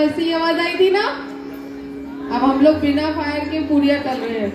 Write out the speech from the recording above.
ऐसी आवाज़ आई थी ना? अब हम लोग बिना फायर के पूरिया कर रहे हैं।